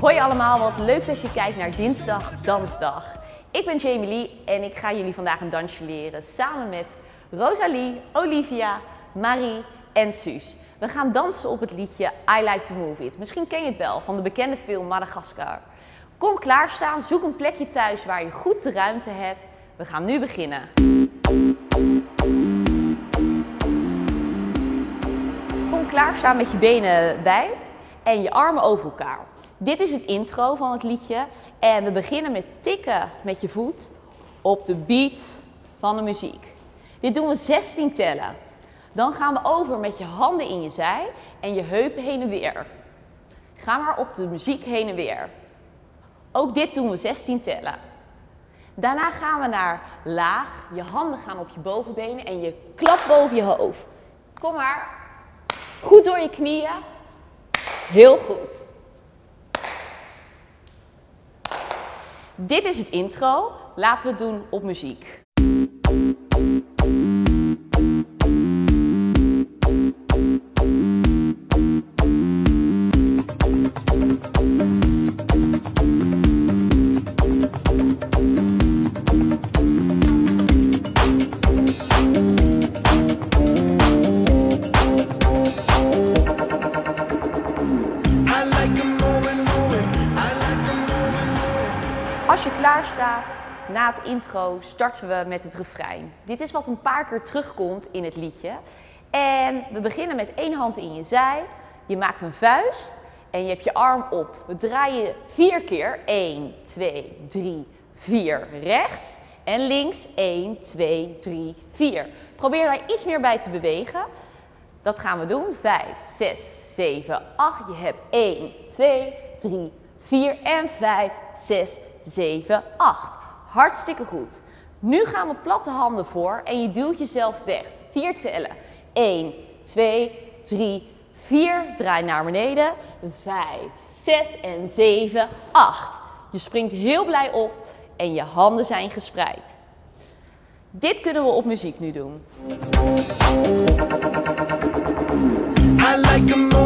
Hoi allemaal, wat leuk dat je kijkt naar Dinsdag Dansdag. Ik ben Jamie Lee en ik ga jullie vandaag een dansje leren samen met Rosalie, Olivia, Marie en Suus. We gaan dansen op het liedje I Like to Move It. Misschien ken je het wel van de bekende film Madagaskar. Kom klaarstaan, zoek een plekje thuis waar je goed de ruimte hebt. We gaan nu beginnen. Kom klaarstaan met je benen wijd en je armen over elkaar. Dit is het intro van het liedje en we beginnen met tikken met je voet op de beat van de muziek. Dit doen we 16 tellen. Dan gaan we over met je handen in je zij en je heupen heen en weer. Ga maar op de muziek heen en weer. Ook dit doen we 16 tellen. Daarna gaan we naar laag. Je handen gaan op je bovenbenen en je klapt boven je hoofd. Kom maar. Goed door je knieën. Heel goed. Dit is het intro. Laten we het doen op muziek. Staat, na het intro starten we met het refrein. Dit is wat een paar keer terugkomt in het liedje. En we beginnen met één hand in je zij. Je maakt een vuist en je hebt je arm op. We draaien vier keer. 1, 2, 3, 4. Rechts en links. 1, 2, 3, 4. Probeer daar iets meer bij te bewegen. Dat gaan we doen. 5, 6, 7, 8. Je hebt 1, 2, 3, 4 en 5, 6, 7, 8. Hartstikke goed. Nu gaan we platte handen voor en je duwt jezelf weg. 4 tellen. 1, 2, 3, 4. Draai naar beneden. 5, 6 en 7, 8. Je springt heel blij op en je handen zijn gespreid. Dit kunnen we op muziek nu doen. I like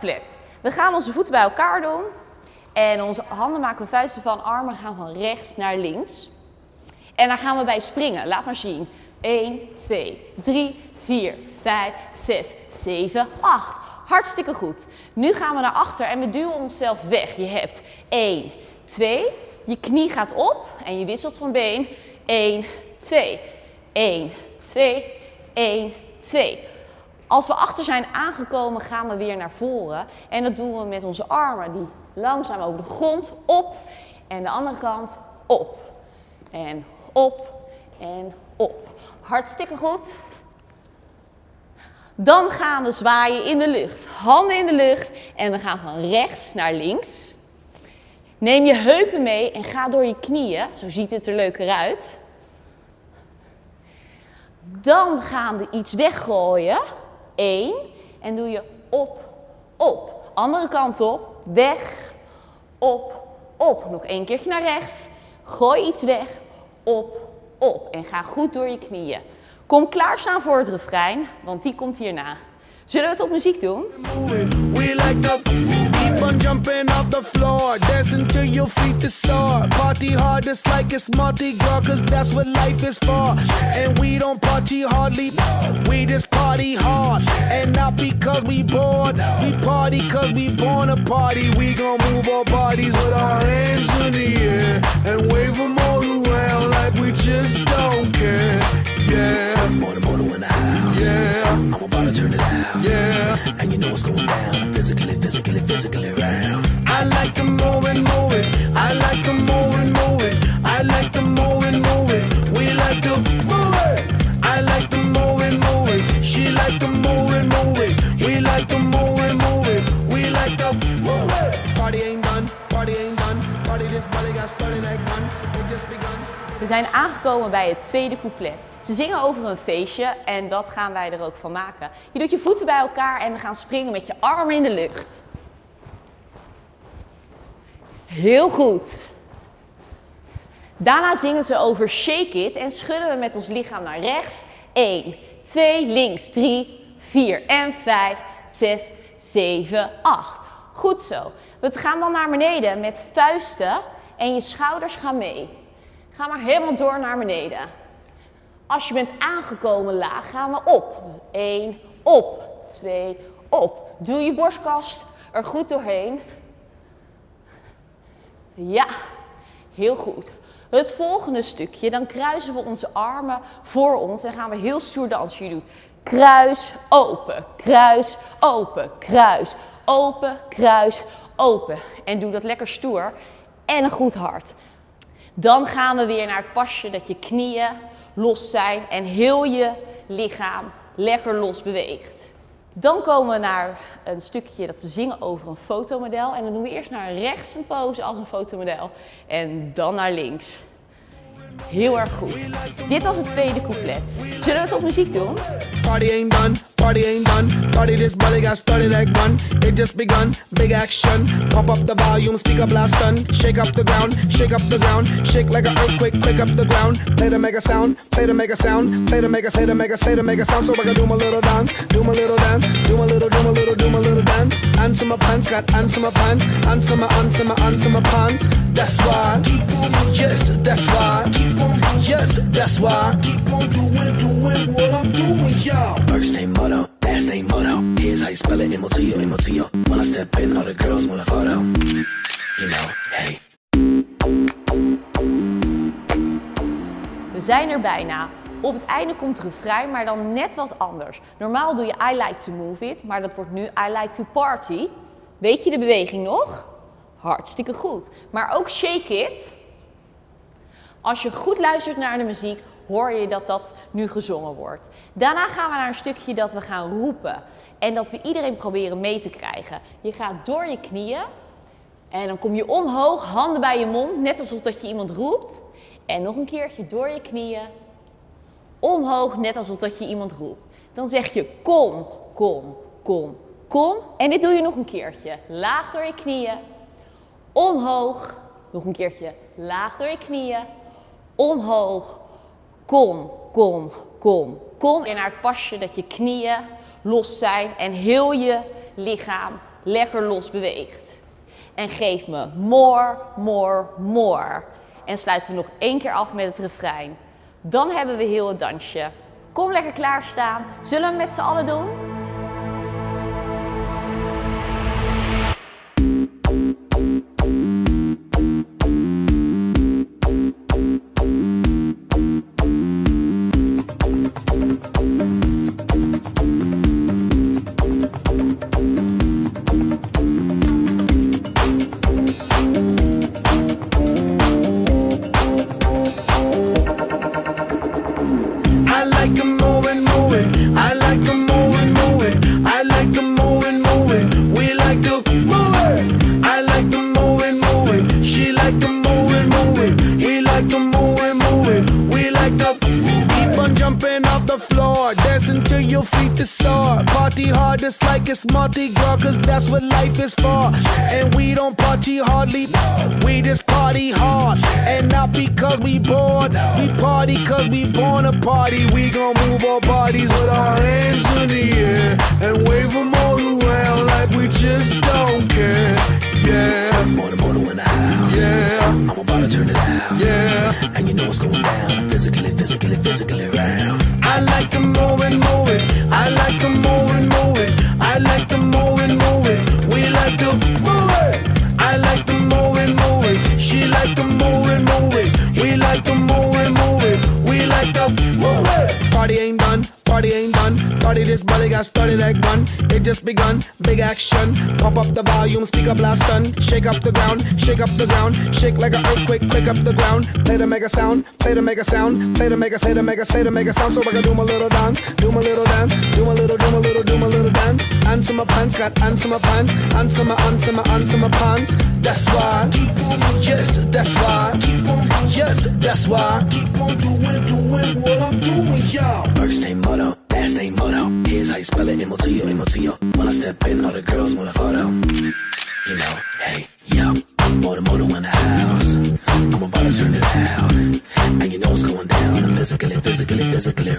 het. We gaan onze voeten bij elkaar doen. En onze handen maken we vuisten van, armen gaan van rechts naar links. En daar gaan we bij springen. Laat maar zien. 1, 2, 3, 4, 5, 6, 7, 8. Hartstikke goed. Nu gaan we naar achter en we duwen onszelf weg. Je hebt 1, 2. Je knie gaat op en je wisselt van been. 1, 2. 1, 2, 1, 2. Als we achter zijn aangekomen, gaan we weer naar voren. En dat doen we met onze armen die langzaam over de grond op. En de andere kant op. En op en op. Hartstikke goed. Dan gaan we zwaaien in de lucht. Handen in de lucht. En we gaan van rechts naar links. Neem je heupen mee en ga door je knieën. Zo ziet het er leuker uit. Dan gaan we iets weggooien. Eén. En doe je op, op. Andere kant op. Weg, op, op. Nog één keertje naar rechts. Gooi iets weg. Op, op. En ga goed door je knieën. Kom klaarstaan voor het refrein, want die komt hierna. Zullen we het op muziek doen? We like to keep on jumping off the floor, dancing till your feet the sore. Party hard just like it's Mardi Gras, cause that's what life is for. And we don't party hardly, we just party hard. And not because we bored, we party cause we born a party. We gon' move our bodies with our hands in the air and wave them all around like we just don't care. Yeah, More than in the house. yeah, I'm about to turn it out. yeah. And you know what's going down. Physically, physically, physically round. I like them moving, moving. I like them moving, moving. I like them moving, zijn aangekomen bij het tweede couplet. Ze zingen over een feestje en dat gaan wij er ook van maken. Je doet je voeten bij elkaar en we gaan springen met je armen in de lucht. Heel goed. Daarna zingen ze over shake it en schudden we met ons lichaam naar rechts. 1, 2, links, 3, 4 en 5, 6, 7, 8. Goed zo. We gaan dan naar beneden met vuisten en je schouders gaan mee. Ga maar helemaal door naar beneden. Als je bent aangekomen laag, gaan we op. 1, op. 2, op. Doe je borstkast er goed doorheen. Ja, heel goed. Het volgende stukje, dan kruisen we onze armen voor ons en gaan we heel stoer dansen. Je doet kruis, open, kruis, open, kruis, open, kruis, open. En doe dat lekker stoer en goed hard. Dan gaan we weer naar het pasje dat je knieën los zijn en heel je lichaam lekker los beweegt. Dan komen we naar een stukje dat ze zingen over een fotomodel. En dan doen we eerst naar rechts een pose als een fotomodel. En dan naar links. Heel erg goed. Dit was het tweede couplet. Zullen we het op muziek doen? Party ain't done, party ain't done. Party this belly got started like gun. It just begun, big action. Pump up the volume, speak up last done. Shake up the ground, shake up the ground. Shake like an earthquake, quick up the ground. Play to make a sound, play to make a sound. Play to make a, say to make a, say to make a sound. So I can do my little dance, do my little dance. Do my little, do my little, do my little dance. Answer my pants, got answer my pants. Answer my, answer my, answer my pants. That's why, yes, that's why. Yes, that's why. Keep on doing, doing what I'm doing, y'all. First name motto, last name motto. Here's how you spell it, M-O-T-O, M-O-T-O. When I step in, all the girls want a photo. You know, hey. We zijn er bijna. Op het einde komt het refrein, maar dan net wat anders. Normaal doe je I like to move it, maar dat wordt nu I like to party. Weet je de beweging nog? Hartstikke goed. Maar ook shake it. Als je goed luistert naar de muziek, hoor je dat dat nu gezongen wordt. Daarna gaan we naar een stukje dat we gaan roepen. En dat we iedereen proberen mee te krijgen. Je gaat door je knieën. En dan kom je omhoog, handen bij je mond, net alsof dat je iemand roept. En nog een keertje door je knieën. Omhoog, net alsof dat je iemand roept. Dan zeg je kom, kom, kom, kom. En dit doe je nog een keertje. Laag door je knieën. Omhoog. Nog een keertje. Laag door je knieën. Omhoog. Kom, kom, kom, kom. En naar het pasje dat je knieën los zijn en heel je lichaam lekker los beweegt. En geef me more, more, more. En sluiten we nog één keer af met het refrein. Dan hebben we heel het dansje. Kom lekker klaarstaan. Zullen we met z'n allen doen? Dancing till your feet is sore. Party hard, just like it's Mardi Gras, cause that's what life is for. And we don't party hardly, we just party hard. And not because we bored, we party cause we born a party. We gon' move our bodies with our hands in the air and wave them all around started like gun. It just begun, big action. Pump up the volume, speak up loud stun. Shake up the ground, shake up the ground. Shake like an earthquake, quick up the ground. Play to make a sound, play to make a sound. Play to make a, play to make a, play to make a sound. So I can do my little dance, do my little dance, do my little, do my little, do my little dance. Answer my pants, got answer my pants. Answer my, answer my, answer my pants. That's why, yes, that's why, yes, that's why, keep on doing, doing what I'm doing, y'all. First name Moto, last name Moto. Here's how you spell it, M-O-T-O, M-O-T-O. When I step in, all the girls want a photo. You know, hey, yo, Moto Moto in the house. I'm about to turn it loud. And you know what's going down. I'm physically, physically, physically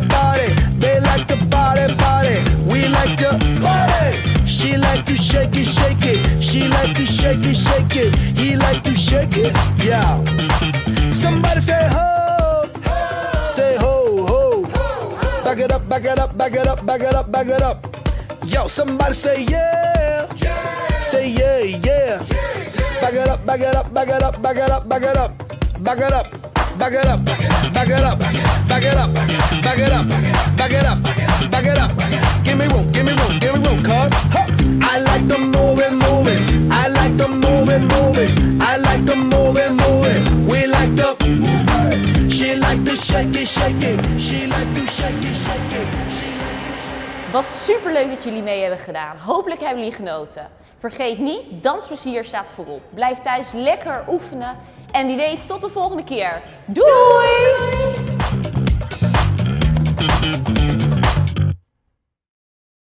body, body. They like the body, body. We like the body. She like to shake it, shake it. She like to shake it, shake it. He like to shake it, yeah. Somebody say ho, say ho ho. Back it up, back it up, back it up, back it up, back it up. Yo, somebody say yeah, say yeah, yeah. Back it up, back it up, back it up, back it up, back it up. Back it up, back it up, back it up, back it up, back it up, back it up. Give me room, give me room, give me room. Huh. I like the moving, moving. I like the moving, moving. I like the moving, moving. We like the. She like to shake it, shake it. She like to shake it, shake it. Wat superleuk dat jullie mee hebben gedaan. Hopelijk hebben jullie genoten. Vergeet niet, dansplezier staat voorop. Blijf thuis lekker oefenen. En wie weet, tot de volgende keer. Doei!